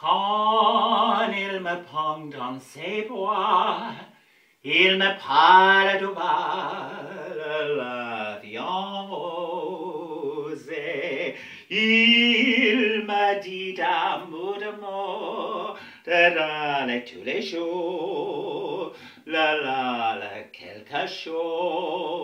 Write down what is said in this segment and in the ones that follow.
Quand il me prend dans ses bras, il me parle du bal, la vie. Il m'a dit d'amour de mort, de donner tous les jours, la la la quelque chose.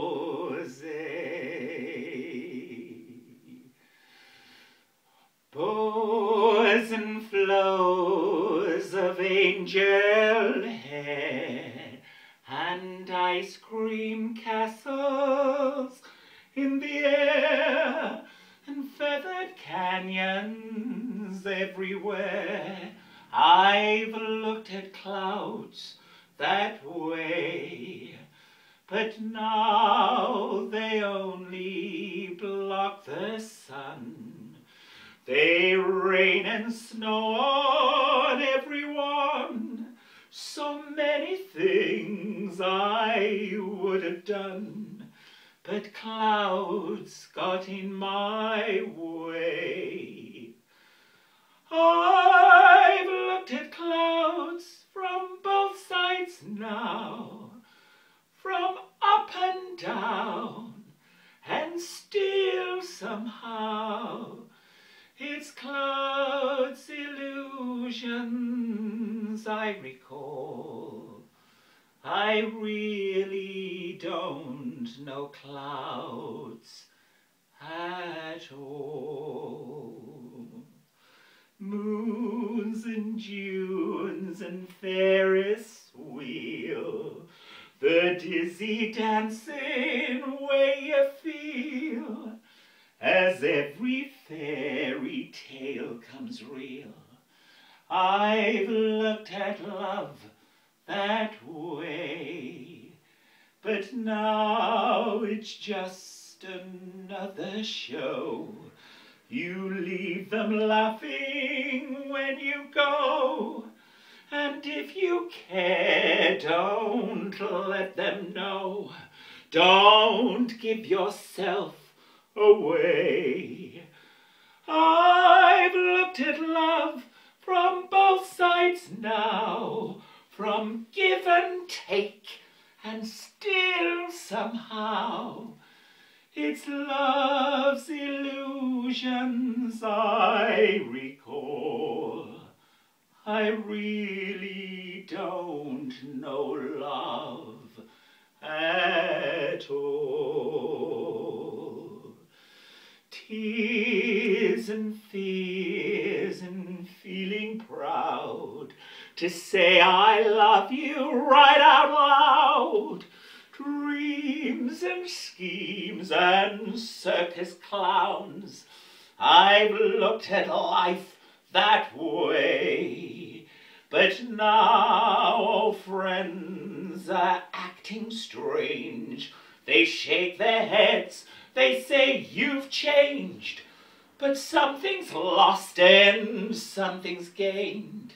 Bosom flows of angel hair and ice cream castles in the air and feathered canyons everywhere. I've looked at clouds that way, but now they They rain and snow on everyone. So many things I would have done, but clouds got in my way. I've looked at clouds from both sides now, from up and down, and still somehow it's clouds illusions I recall. I really don't know clouds at all. Moons and dunes and Ferris wheel, the dizzy dancing way you feel as every fairy tale comes real. I've looked at love that way, but now it's just another show. You leave them laughing when you go, and if you care, don't let them know. Don't give yourself away. I've looked at love from both sides now, from give and take, and still somehow it's love's illusions I recall. I really don't know love and fears and feeling proud to say I love you right out loud. Dreams and schemes and circus clowns. I've looked at life that way. But now, friends, are acting strange. They shake their heads, they say you've changed. But something's lost and something's gained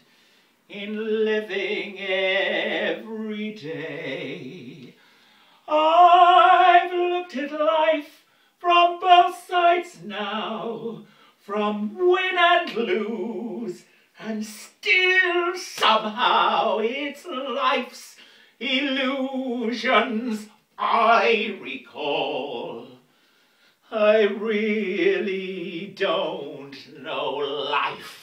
in living every day. I've looked at life from both sides now, from win and lose, and still somehow it's life's illusions I recall. I really don't know life